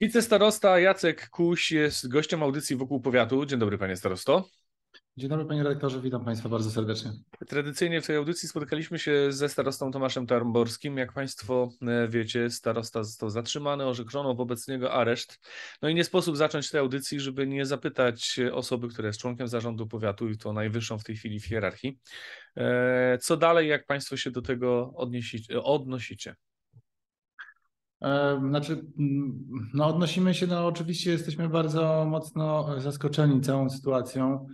Wicestarosta Jacek Kuś jest gościem audycji wokół powiatu. Dzień dobry panie starosto. Dzień dobry panie redaktorze, witam państwa bardzo serdecznie. Tradycyjnie w tej audycji spotkaliśmy się ze starostą Tomaszem Tarmborskim. Jak państwo e, wiecie, starosta został zatrzymany, orzeczono wobec niego areszt. No i nie sposób zacząć tej audycji, żeby nie zapytać osoby, która jest członkiem zarządu powiatu i to najwyższą w tej chwili w hierarchii. E, co dalej, jak państwo się do tego odnosicie? Znaczy, no odnosimy się, no oczywiście jesteśmy bardzo mocno zaskoczeni całą sytuacją.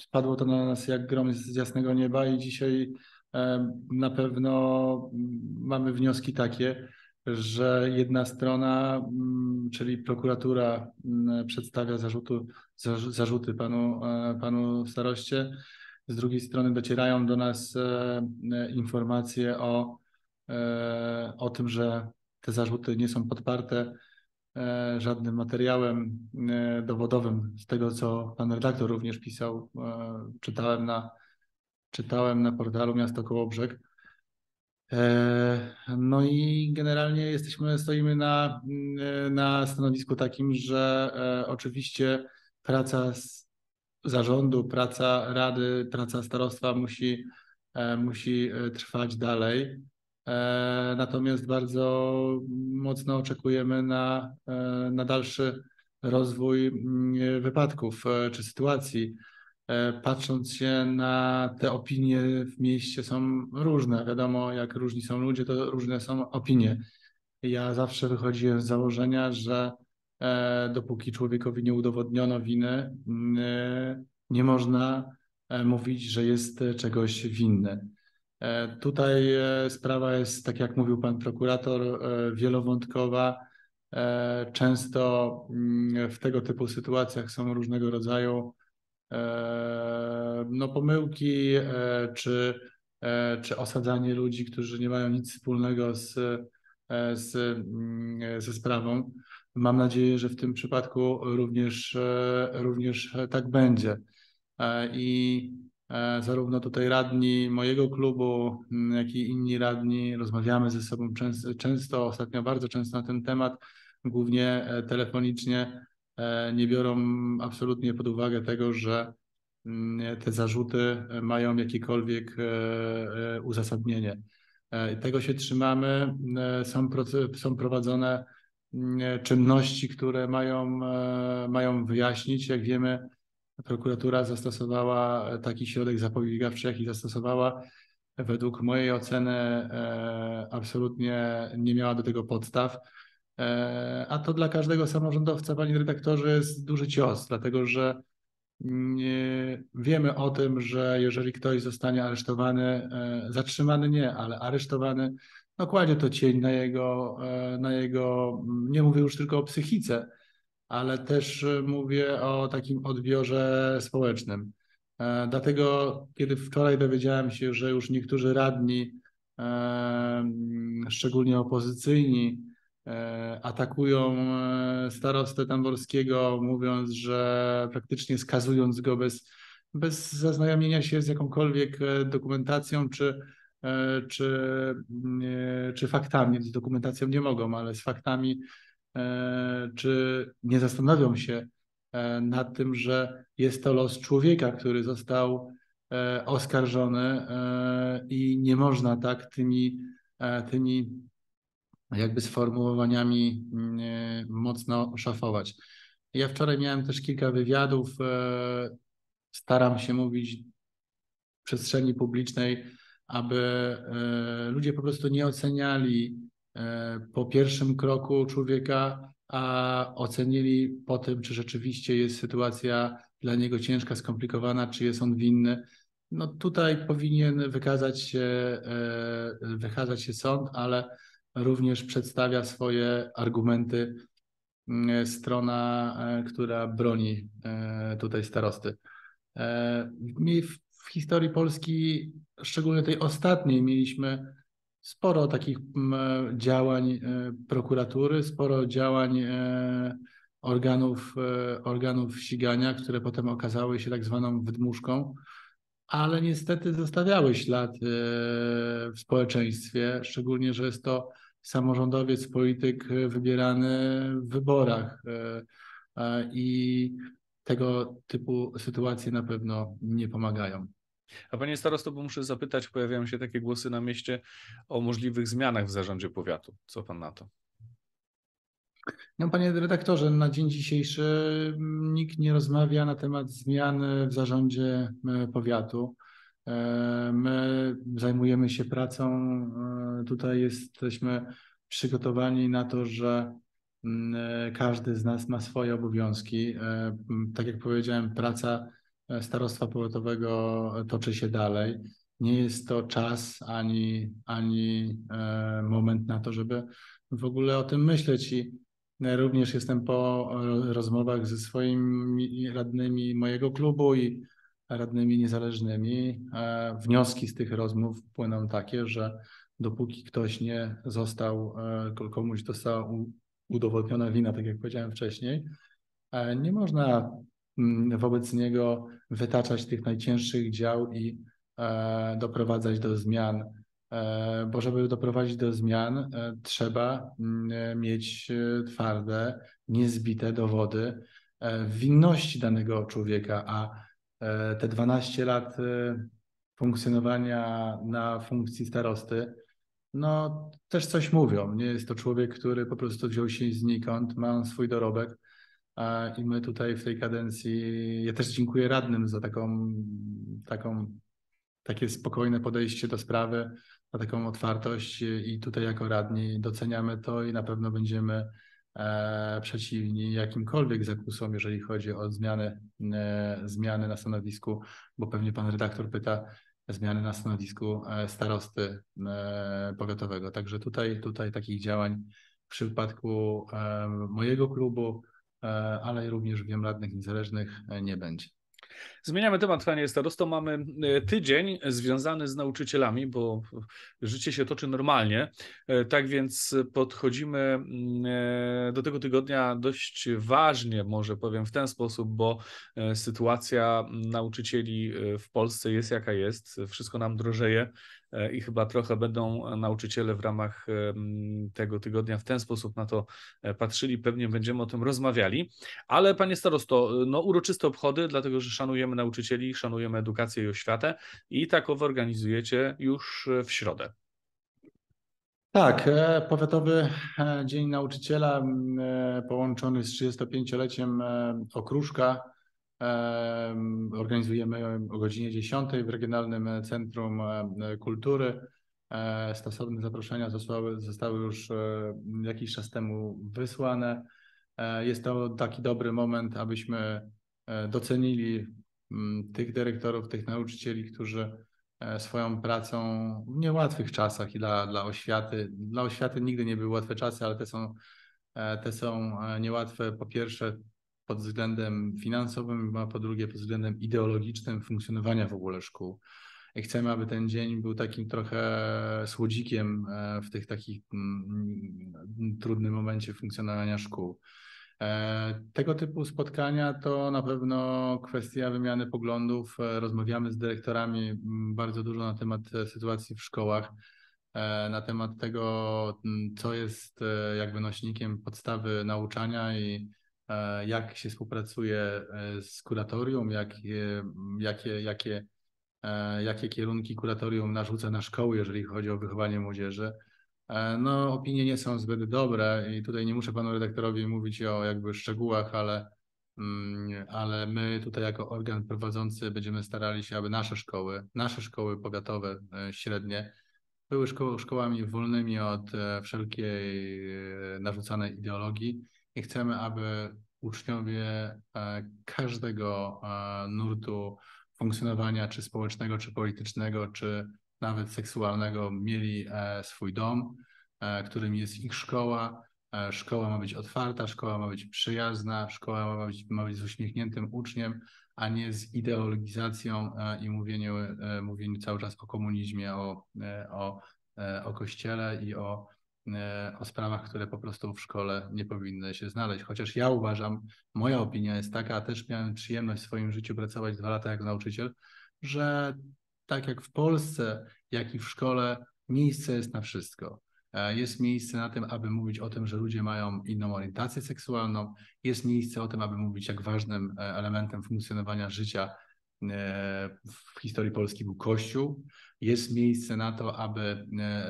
Spadło to na nas jak grom z jasnego nieba i dzisiaj na pewno mamy wnioski takie, że jedna strona, czyli prokuratura przedstawia zarzutu, zarzuty panu, e, panu staroście, z drugiej strony docierają do nas e, informacje o E, o tym, że te zarzuty nie są podparte e, żadnym materiałem e, dowodowym. Z tego, co pan redaktor również pisał, czytałem na, czytałem na portalu Miasto Kołobrzeg. No i generalnie jesteśmy, stoimy na, na stanowisku takim, że oczywiście praca zarządu, praca rady, praca starostwa musi, musi trwać dalej. E, natomiast bardzo mocno oczekujemy na, e, na dalszy rozwój mm, wypadków e, czy sytuacji. Patrząc się na te opinie w mieście są różne. Wiadomo, jak różni są ludzie, to różne są opinie. Ja zawsze wychodziłem z założenia, że dopóki człowiekowi nie udowodniono winy, mm, nie można mówić, że jest czegoś winny. E, tutaj e, sprawa jest, tak jak mówił pan prokurator, e, wielowątkowa. Często mm, w tego typu sytuacjach są różnego rodzaju no, pomyłki czy, czy osadzanie ludzi, którzy nie mają nic wspólnego z, z, mm, ze sprawą. Mam nadzieję, że w tym przypadku również, również tak będzie. I zarówno tutaj radni mojego klubu, jak i inni radni rozmawiamy ze sobą często, często, ostatnio bardzo często na ten temat, głównie e, telefonicznie. E, nie biorą absolutnie pod uwagę tego, że te zarzuty mają jakiekolwiek uzasadnienie. Tego się trzymamy. Są, są prowadzone czynności, które mają, mają wyjaśnić, jak wiemy, prokuratura zastosowała taki środek zapobiegawczy, jaki zastosowała. Według mojej oceny e, absolutnie nie miała do tego podstaw. E, a to dla każdego samorządowca, panie redaktorze, jest duży cios, dlatego że wiemy o tym, że jeżeli ktoś zostanie aresztowany, e, zatrzymany nie, ale aresztowany, no kładzie to cień na jego, na jego, nie mówię już tylko o psychice, ale też e, mówię o takim odbiorze społecznym. E, dlatego, kiedy wczoraj dowiedziałem się, że już niektórzy radni, e, szczególnie opozycyjni, atakują starostę tamborskiego, mówiąc, że praktycznie skazując go bez, bez zaznajomienia się z jakąkolwiek dokumentacją czy, czy, czy faktami. Z dokumentacją nie mogą, ale z faktami czy nie zastanowią się e, nad tym, że jest to los człowieka, który został e, oskarżony i nie można tak tymi, tymi jakby sformułowaniami mm, mocno szafować. Ja wczoraj miałem też kilka wywiadów. Staram się mówić w przestrzeni publicznej, aby ludzie po prostu nie oceniali E, po pierwszym kroku człowieka, a ocenili po tym, czy rzeczywiście jest sytuacja dla niego ciężka, skomplikowana, czy jest on winny. No tutaj powinien wykazać się, e, wykazać się sąd, ale również przedstawia swoje argumenty mm, strona, e, która broni tutaj starosty. W historii Polski, szczególnie tej ostatniej, mieliśmy sporo takich mm, działań e, prokuratury, sporo działań e, organów, e, organów ścigania, które potem okazały się tak zwaną wydmuszką, ale niestety zostawiały ślad w społeczeństwie, szczególnie, że jest to samorządowiec, polityk wybierany w wyborach. I tego typu sytuacje na pewno nie pomagają. A panie starosto, bo muszę zapytać, pojawiają się takie głosy na mieście o możliwych zmianach w zarządzie powiatu. Co pan na to? No, panie redaktorze, na dzień dzisiejszy nikt nie rozmawia na temat zmian w zarządzie e, powiatu. E, my zajmujemy się pracą. E, tutaj jesteśmy przygotowani na to, że każdy z nas ma swoje obowiązki. Tak jak powiedziałem, praca starostwa powiatowego toczy się dalej. Nie jest to czas ani, ani moment na to, żeby w ogóle o tym myśleć i Również jestem po rozmowach ze swoimi radnymi mojego klubu i radnymi niezależnymi. E, wnioski z tych rozmów płyną takie, że dopóki ktoś nie został, e, komuś została udowodniona wina, tak jak powiedziałem wcześniej, e, nie można wobec niego wytaczać tych najcięższych dział i doprowadzać do zmian E, bo żeby doprowadzić do zmian, e, trzeba mm, e, mieć twarde, niezbite dowody winności danego człowieka, a te 12 lat funkcjonowania na funkcji starosty, no też coś mówią. Nie jest to człowiek, który po prostu wziął się znikąd, ma swój dorobek. I my tutaj w tej kadencji, ja też dziękuję radnym za taką, taką takie spokojne podejście do sprawy za taką otwartość i tutaj jako radni doceniamy to i na pewno będziemy e, przeciwni jakimkolwiek zakusom, jeżeli chodzi o zmiany, e, zmiany na stanowisku, bo pewnie pan redaktor pyta zmiany na stanowisku e, starosty powiatowego. Także tutaj, tutaj takich działań w przypadku mojego klubu, ale również wiem radnych niezależnych nie będzie. Zmieniamy temat, panie starosto. Mamy e, tydzień związany z nauczycielami, bo życie się toczy normalnie. E, tak więc podchodzimy mm, e, do tego tygodnia dość ważnie, może powiem w ten sposób, bo sytuacja nauczycieli w Polsce jest jaka jest. Wszystko nam drożeje. E, i chyba trochę będą nauczyciele w ramach tego tygodnia w ten sposób na to e, patrzyli. Pewnie będziemy o tym rozmawiali. Ale panie starosto, no uroczyste obchody, dlatego że szanujemy nauczycieli, szanujemy edukację i oświatę i takowo organizujecie już w środę. Tak, e, Powiatowy Dzień Nauczyciela połączony z 35-leciem Okruszka Organizujemy o godzinie 10 w Regionalnym Centrum Kultury. E, stosowne zaproszenia zostały, zostały już e, jakiś czas temu wysłane. E, jest to taki dobry moment, abyśmy docenili tych dyrektorów, tych nauczycieli, którzy swoją pracą w niełatwych czasach i dla, dla oświaty. Dla oświaty nigdy nie były łatwe czasy, ale te są, te są niełatwe po pierwsze pod względem finansowym, a po drugie pod względem ideologicznym funkcjonowania w ogóle szkół. I chcemy, aby ten dzień był takim trochę słodzikiem e, w tych takich mm, trudnym momencie funkcjonowania szkół. E, tego typu spotkania to na pewno kwestia wymiany poglądów. E, rozmawiamy z dyrektorami mm, bardzo dużo na temat sytuacji w szkołach, na temat tego, mm, co jest jakby nośnikiem podstawy nauczania i jak się współpracuje e, z kuratorium, jakie, jakie, jakie, e, jakie kierunki kuratorium narzuca na szkoły, jeżeli chodzi o wychowanie młodzieży. No, opinie nie są zbyt dobre i tutaj nie muszę panu redaktorowi mówić o jakby szczegółach, ale, mm, ale my tutaj jako organ prowadzący będziemy starali się, aby nasze szkoły, nasze szkoły powiatowe, średnie, były szkoły, szkołami wolnymi od wszelkiej narzucanej ideologii i chcemy, aby uczniowie e, każdego e, nurtu funkcjonowania, czy społecznego, czy politycznego, czy nawet seksualnego, mieli e, swój dom, którym jest ich szkoła. Szkoła ma być otwarta, szkoła ma być przyjazna, szkoła ma być, ma być z uśmiechniętym uczniem, a nie z ideologizacją i mówieniu, mówieniu cały czas o komunizmie, o, o, o kościele i o o sprawach, które po prostu w szkole nie powinny się znaleźć. Chociaż ja uważam, moja opinia jest taka, a też miałem przyjemność w swoim życiu pracować dwa lata jako nauczyciel, że tak jak w Polsce, jak i w szkole, miejsce jest na wszystko. Jest miejsce na tym, aby mówić o tym, że ludzie mają inną orientację seksualną. Jest miejsce o tym, aby mówić, jak ważnym elementem funkcjonowania życia w historii Polski był Kościół. Jest miejsce na to, aby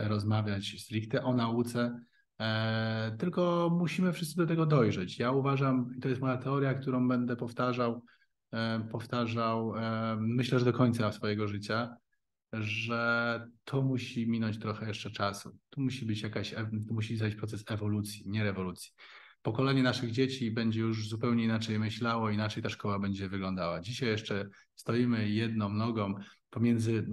rozmawiać stricte o nauce, E, tylko musimy wszyscy do tego dojrzeć. Ja uważam, i to jest moja teoria, którą będę powtarzał, e, powtarzał, e, myślę, że do końca swojego życia, że to musi minąć trochę jeszcze czasu. Tu musi być jakaś, tu musi zajść proces ewolucji, nie rewolucji. Pokolenie naszych dzieci będzie już zupełnie inaczej myślało, inaczej ta szkoła będzie wyglądała. Dzisiaj jeszcze stoimy jedną nogą pomiędzy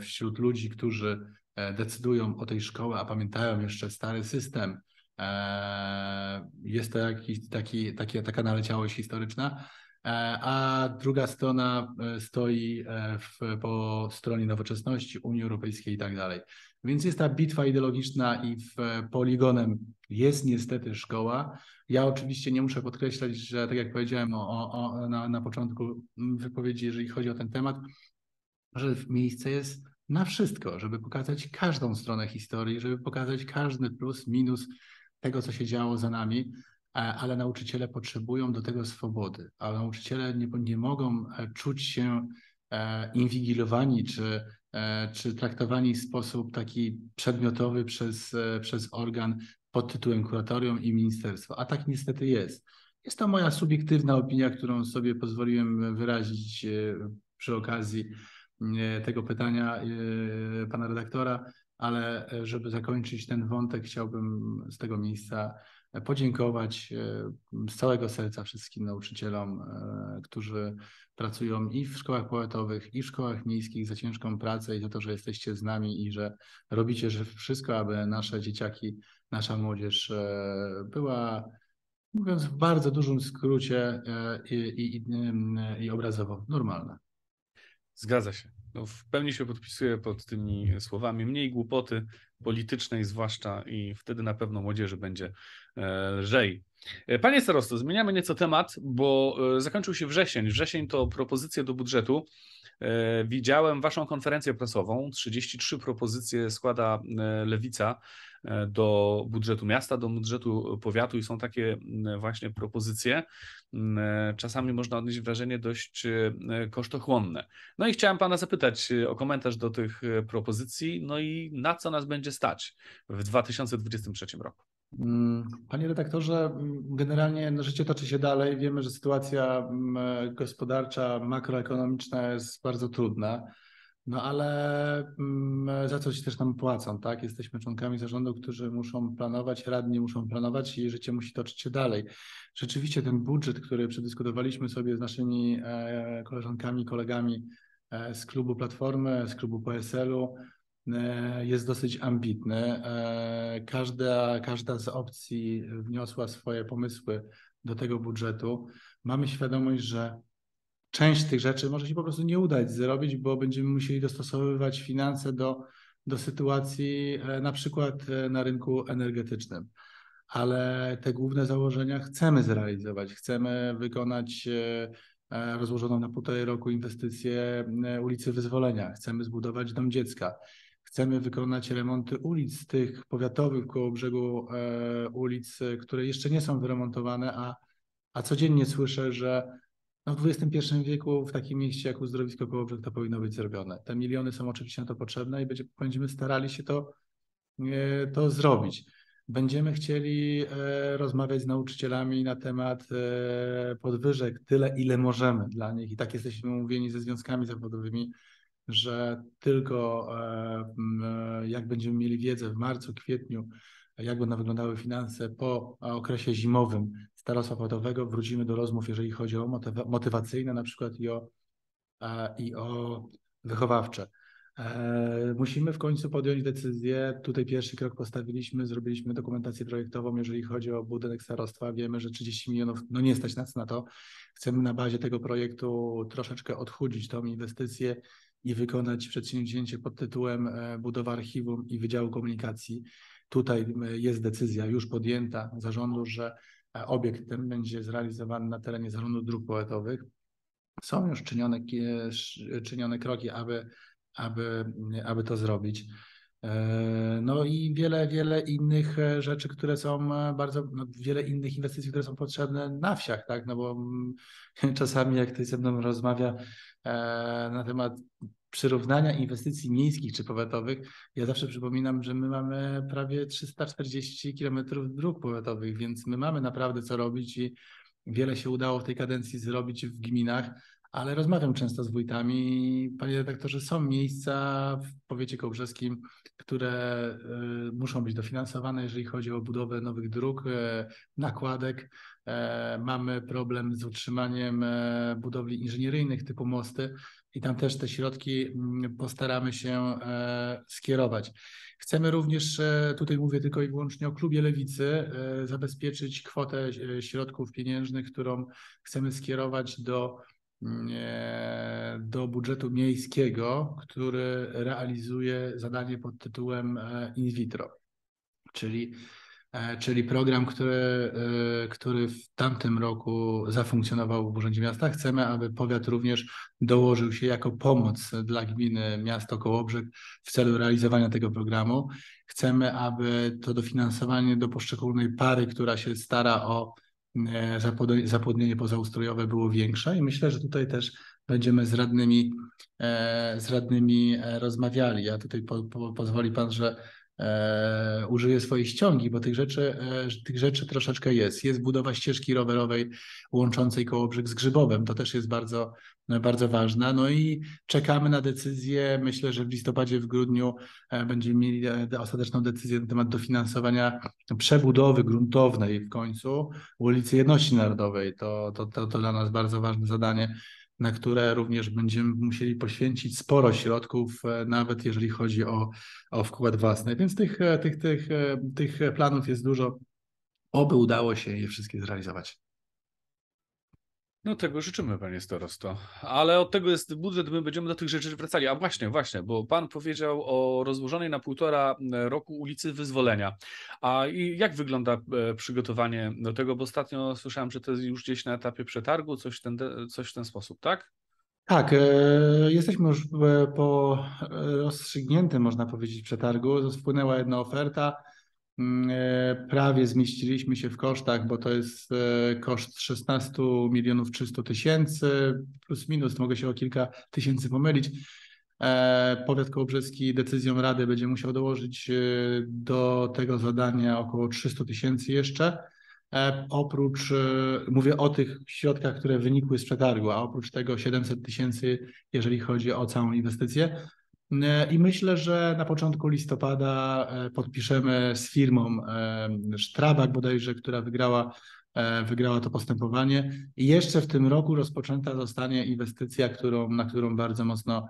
wśród ludzi, którzy E, decydują o tej szkole, a pamiętają jeszcze stary system, e, jest to jakiś taki, taki, taka naleciałość historyczna, e, a druga strona stoi w, po stronie nowoczesności, Unii Europejskiej i tak dalej. Więc jest ta bitwa ideologiczna i w poligonem jest niestety szkoła. Ja oczywiście nie muszę podkreślać, że tak jak powiedziałem o, o, na, na początku wypowiedzi, jeżeli chodzi o ten temat, że miejsce jest na wszystko, żeby pokazać każdą stronę historii, żeby pokazać każdy plus, minus tego, co się działo za nami, e, ale nauczyciele potrzebują do tego swobody, a nauczyciele nie, nie mogą e, czuć się e, inwigilowani czy, czy traktowani w sposób taki przedmiotowy przez, przez organ pod tytułem kuratorium i ministerstwo, a tak niestety jest. Jest to moja subiektywna opinia, którą sobie pozwoliłem wyrazić przy okazji tego pytania e, pana redaktora, ale e, żeby zakończyć ten wątek, chciałbym z tego miejsca podziękować e, z całego serca wszystkim nauczycielom, którzy pracują i w szkołach poetowych, i w szkołach miejskich za ciężką pracę i za to, że jesteście z nami i że robicie wszystko, aby nasze dzieciaki, nasza młodzież była, mówiąc w bardzo dużym skrócie i, i, i, i obrazowo, normalna. Zgadza się. No, w pełni się podpisuję pod tymi słowami. Mniej głupoty politycznej zwłaszcza i wtedy na pewno młodzieży będzie e, lżej. E, panie starosto, zmieniamy nieco temat, bo e, zakończył się wrzesień. Wrzesień to propozycje do budżetu. Widziałem waszą konferencję prasową. 33 propozycje składa Lewica E, do budżetu miasta, do budżetu powiatu i są takie właśnie propozycje. E, czasami można odnieść wrażenie dość e, kosztochłonne. No i chciałem pana zapytać o komentarz do tych propozycji, no i na co nas będzie stać w 2023 roku. Mm, panie redaktorze, generalnie no, życie toczy się dalej. Wiemy, że sytuacja gospodarcza, makroekonomiczna jest bardzo trudna. No ale mm, za coś też nam płacą, tak? Jesteśmy członkami zarządu, którzy muszą planować, radni muszą planować i życie musi toczyć się dalej. Rzeczywiście ten budżet, który przedyskutowaliśmy sobie z naszymi e, koleżankami, kolegami e, z klubu Platformy, z klubu PSL-u, jest dosyć ambitny. Każda, każda z opcji wniosła swoje pomysły do tego budżetu. Mamy świadomość, że część tych rzeczy może się po prostu nie udać zrobić, bo będziemy musieli dostosowywać finanse do, do sytuacji e, na przykład e, na rynku energetycznym. Ale te główne założenia chcemy zrealizować. Chcemy wykonać e, rozłożoną na półtorej roku inwestycję ulicy Wyzwolenia. Chcemy zbudować dom dziecka. Chcemy wykonać remonty ulic tych powiatowych koło brzegu ulic, które jeszcze nie są wyremontowane, a, a codziennie słyszę, że no w XXI wieku w takim mieście jak Uzdrowisko Kołobrzeg to powinno być zrobione. Te miliony są oczywiście na to potrzebne i będziemy starali się to, e, to zrobić. Będziemy chcieli e, rozmawiać z nauczycielami na temat e, podwyżek tyle, ile możemy dla nich. I tak jesteśmy umówieni ze związkami zawodowymi, że tylko jak będziemy mieli wiedzę w marcu, kwietniu, jak będą wyglądały finanse po okresie zimowym starostwa powiatowego, wrócimy do rozmów, jeżeli chodzi o motywacyjne na przykład i o, i o wychowawcze. E, musimy w końcu podjąć decyzję. Tutaj pierwszy krok postawiliśmy, zrobiliśmy dokumentację projektową, jeżeli chodzi o budynek starostwa. Wiemy, że 30 milionów, no nie stać nas na to. Chcemy na bazie tego projektu troszeczkę odchudzić tą inwestycję i wykonać przedsięwzięcie pod tytułem e, budowa archiwum i Wydziału Komunikacji. Tutaj e, jest decyzja już podjęta zarządu, że e, obiekt ten będzie zrealizowany na terenie zarządu dróg powiatowych. Są już czynione, czynione kroki, aby, aby, aby to zrobić. No i wiele, wiele innych rzeczy, które są bardzo, no wiele innych inwestycji, które są potrzebne na wsiach, tak? No bo mm, czasami jak ktoś ze mną rozmawia na temat przyrównania inwestycji miejskich czy powiatowych, ja zawsze przypominam, że my mamy prawie 340 km dróg powiatowych, więc my mamy naprawdę co robić i wiele się udało w tej kadencji zrobić w gminach, ale rozmawiam często z wójtami. Panie redaktorze, są miejsca w powiecie kołbrzeskim, które y, muszą być dofinansowane, jeżeli chodzi o budowę nowych dróg, y, nakładek. Y, mamy problem z utrzymaniem budowli inżynieryjnych typu mosty i tam też te środki mm, postaramy się skierować. Chcemy również, tutaj mówię tylko i wyłącznie o klubie Lewicy, zabezpieczyć kwotę środków pieniężnych, którą chcemy skierować do, do budżetu miejskiego, który realizuje zadanie pod tytułem in vitro. Czyli E, czyli program, który, e, który w tamtym roku zafunkcjonował w Urzędzie Miasta. Chcemy, aby powiat również dołożył się jako pomoc dla gminy miasto Kołobrzeg w celu realizowania tego programu. Chcemy, aby to dofinansowanie do poszczególnej pary, która się stara o e, zapłodnienie pozaustrojowe było większe i myślę, że tutaj też będziemy z radnymi, z radnymi rozmawiali. Ja tutaj po, po, pozwoli Pan, że e, użyję swojej ściągi, bo tych rzeczy, e, tych rzeczy troszeczkę jest. Jest budowa ścieżki rowerowej łączącej Kołobrzeg z Grzybowem, to też jest bardzo, bardzo ważna. No i czekamy na decyzję, myślę, że w listopadzie, w grudniu e, będziemy mieli e, ostateczną decyzję na temat dofinansowania przebudowy gruntownej w końcu ulicy Jedności Narodowej. To, to, to, to dla nas bardzo ważne zadanie na które również będziemy musieli poświęcić sporo środków, e, nawet jeżeli chodzi o, o wkład własny. Więc tych, e, tych, tych, e, tych planów jest dużo. Oby udało się je wszystkie zrealizować. No tego życzymy, panie starosto. Ale od tego jest budżet, my będziemy do tych rzeczy wracali. A właśnie, właśnie, bo pan powiedział o rozłożonej na półtora roku ulicy Wyzwolenia. A jak wygląda e, przygotowanie do tego? Bo ostatnio słyszałem, że to jest już gdzieś na etapie przetargu, coś ten, coś w ten sposób, tak? Tak, e, jesteśmy już po rozstrzygniętym, można powiedzieć, przetargu. Wpłynęła jedna oferta. Mm, e, prawie zmieściliśmy się w kosztach, bo to jest e, koszt 16 milionów 300 tysięcy, plus minus, mogę się o kilka tysięcy pomylić. E, powiat kołobrzeski decyzją Rady będzie musiał dołożyć do tego zadania około 300 tysięcy jeszcze. Oprócz, mówię o tych środkach, które wynikły z przetargu, a oprócz tego 700 tysięcy, jeżeli chodzi o całą inwestycję. E, I myślę, że na początku listopada e, podpiszemy z firmą Strabag bodajże, która wygrała, e, wygrała to postępowanie. I jeszcze w tym roku rozpoczęta zostanie inwestycja, którą, na którą bardzo mocno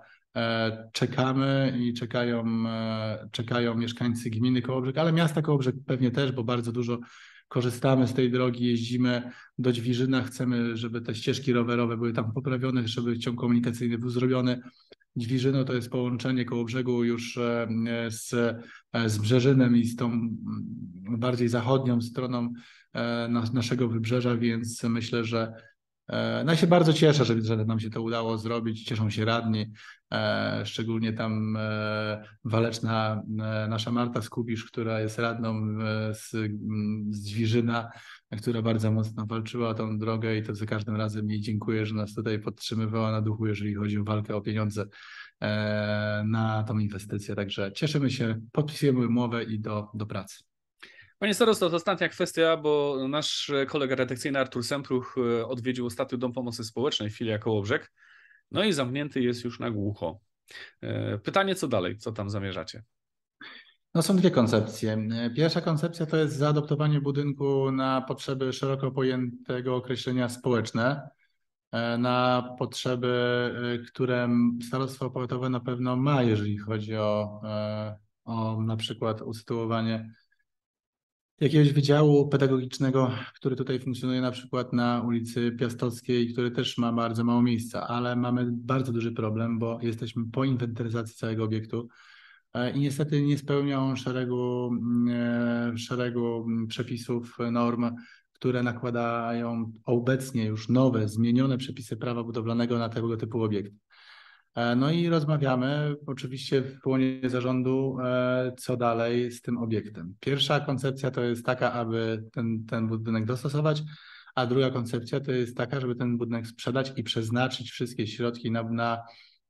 czekamy i czekają, czekają mieszkańcy gminy Kołobrzeg, ale miasta Kołobrzeg pewnie też, bo bardzo dużo korzystamy z tej drogi, jeździmy do Dźwiżyna, chcemy, żeby te ścieżki rowerowe były tam poprawione, żeby ciąg komunikacyjny był zrobiony. Dźwiżyno to jest połączenie koło brzegu już e, z, e, z Brzeżynem i z tą mm, bardziej zachodnią stroną e, naszego wybrzeża, więc myślę, że no ja się bardzo cieszę, że, że nam się to udało zrobić. Cieszą się radni, szczególnie tam waleczna nasza Marta Skubisz, która jest radną z, z Dźwiżyna, która bardzo mocno walczyła o tą drogę i to za każdym razem jej dziękuję, że nas tutaj podtrzymywała na duchu, jeżeli chodzi o walkę o pieniądze e, na tą inwestycję. Także cieszymy się, podpisujemy umowę i do, do pracy. Panie starosto, to ostatnia kwestia, bo nasz kolega redakcyjny Artur Sempruch e, odwiedził ostatnio Dom Pomocy Społecznej, filia Kołobrzeg, no i zamknięty jest już na głucho. E, pytanie, co dalej? Co tam zamierzacie? No są dwie koncepcje. Pierwsza koncepcja to jest zaadoptowanie budynku na potrzeby szeroko pojętego określenia społeczne, e, na potrzeby, które starostwo powiatowe na pewno ma, jeżeli chodzi o, o na przykład usytuowanie jakiegoś wydziału pedagogicznego, który tutaj funkcjonuje na przykład na ulicy Piastowskiej, który też ma bardzo mało miejsca, ale mamy bardzo duży problem, bo jesteśmy po inwentaryzacji całego obiektu. E, i niestety nie spełnią szeregu, mm, e, szeregu przepisów, norm, które nakładają obecnie już nowe, zmienione przepisy prawa budowlanego na tego typu obiekt. E, no i rozmawiamy oczywiście w łonie zarządu, e, co dalej z tym obiektem. Pierwsza koncepcja to jest taka, aby ten, ten budynek dostosować, a druga koncepcja to jest taka, żeby ten budynek sprzedać i przeznaczyć wszystkie środki na,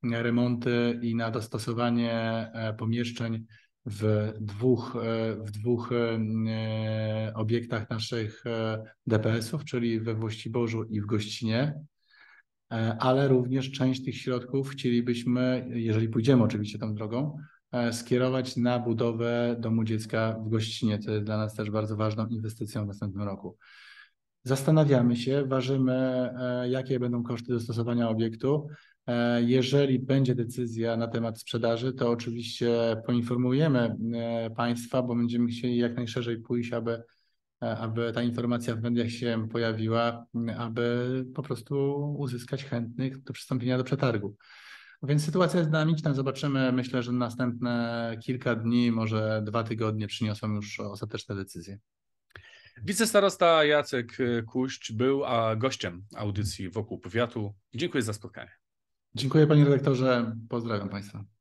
na remonty i na dostosowanie e, pomieszczeń w dwóch, w dwóch obiektach naszych DPS-ów, czyli we Włościborzu i w Gościnie. E, ale również część tych środków chcielibyśmy, jeżeli pójdziemy oczywiście tą drogą, e, skierować na budowę domu dziecka w Gościnie. To jest dla nas też bardzo ważną inwestycją w następnym roku. Zastanawiamy się, ważymy, e, jakie będą koszty dostosowania obiektu. Jeżeli będzie decyzja na temat sprzedaży, to oczywiście poinformujemy Państwa, bo będziemy chcieli jak najszerzej pójść, aby aby ta informacja w mediach się pojawiła, aby po prostu uzyskać chętnych do przystąpienia do przetargu. Więc sytuacja jest dynamiczna. Zobaczymy. Myślę, że następne kilka dni, może dwa tygodnie przyniosą już ostateczne decyzje. Wicestarosta Jacek Kuść był gościem audycji wokół powiatu. Dziękuję za spotkanie. Dziękuję panie redaktorze. Pozdrawiam państwa.